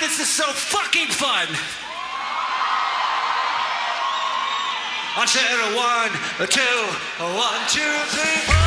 this is so fucking fun! I said a one, a two, a one, two, three, four.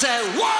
say, Whoa!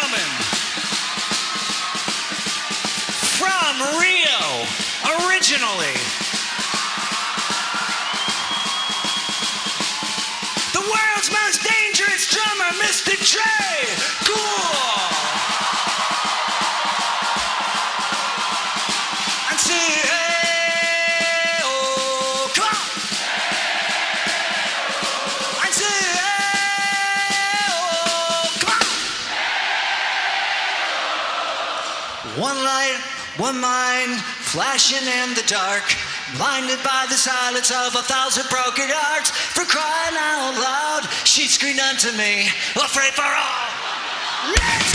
gentlemen, from Rio originally, the world's most dangerous drummer, Mr. Tré. mind, flashing in the dark, blinded by the silence of a thousand broken hearts. For crying out loud, she screamed unto me, afraid for all.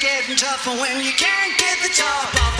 getting tougher when you can't get the top off.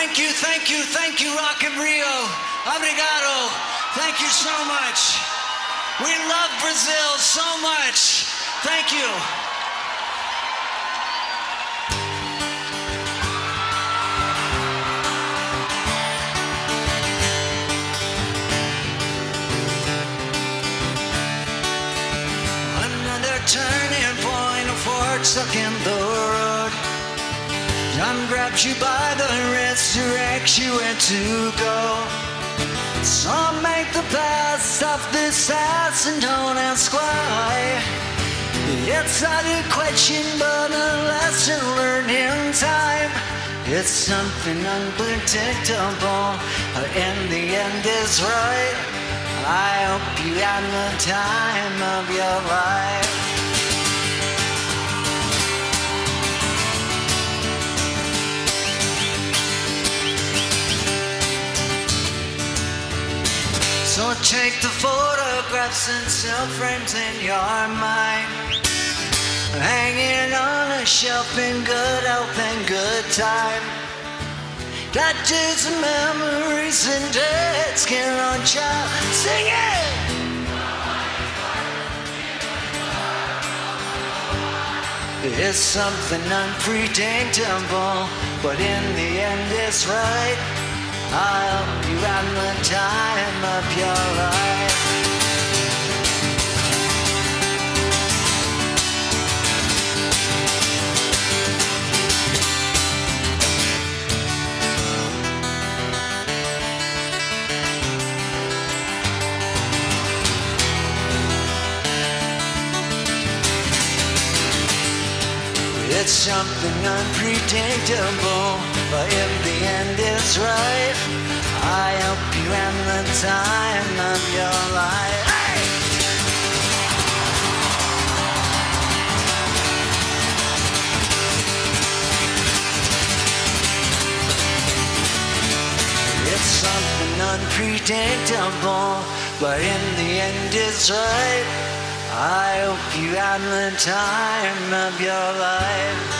Thank you, thank you, thank you, Rock in Rio. Obrigado. Thank you so much. We love Brazil so much. Thank you. Another turning point, a fork stuck in the Time grabs you by the wrist, directs you where to go. Some make the best of this ass and don't ask why. It's not a question, but a lesson learned in time. It's something unpredictable, but in the end is right. I hope you had the time of your life. So take the photographs and cell frames in your mind. Hanging on a shelf in good health and good time. Touches and memories and dead skin on child. Sing it! It's something unpredictable, but in the end it's right. I hope you had the time of your life. It's something unpredictable, but in the end it's right. I hope you had the time of your life. It's something unpredictable, but in the end it's right. I hope you had the time of your life.